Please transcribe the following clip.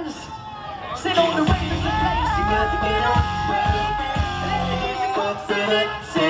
Sit on all the ravers and place, you got to get on. Let the music go to